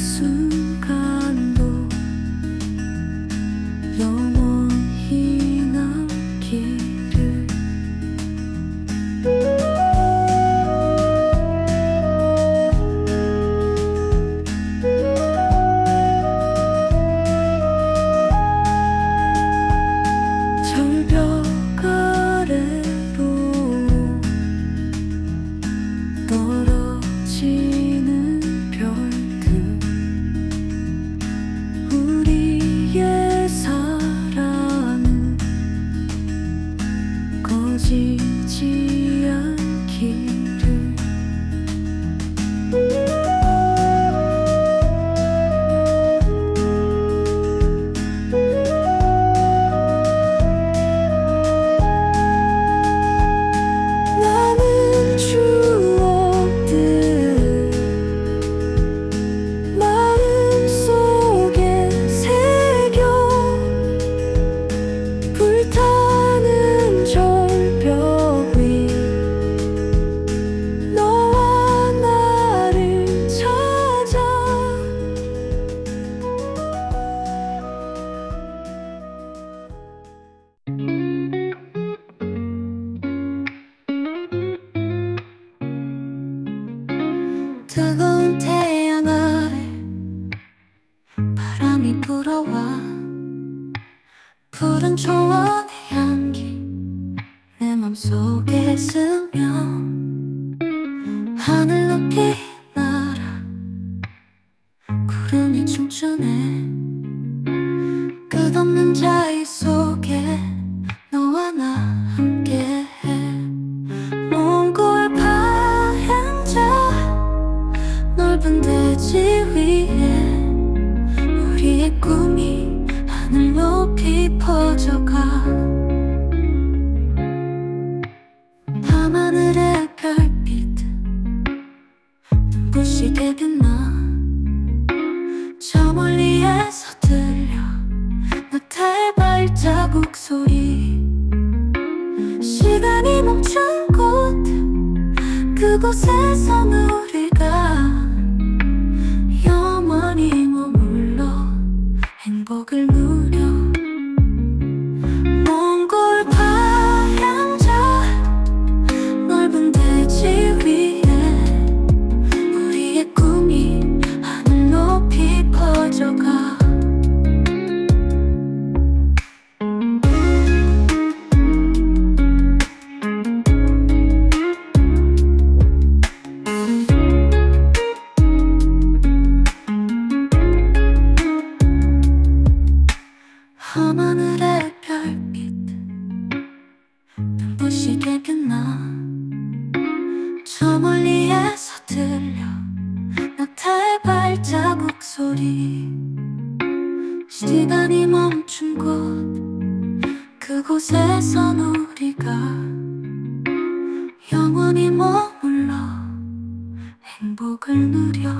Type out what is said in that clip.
soon. 뜨거운 태양 아래 바람이 불어와 푸른 초원의 향기 내 맘속에 스며 하늘 높이 퍼져가 밤하늘의 별빛 눈부시 대근나. 저 멀리에서 들려 나타의 발자국 소리. 시간이 멈춘 곳 그곳에서 우리가 저 멀리에서 들려 낙타의 발자국 소리. 시간이 멈춘 곳 그곳에선 우리가 영원히 머물러 행복을 누려.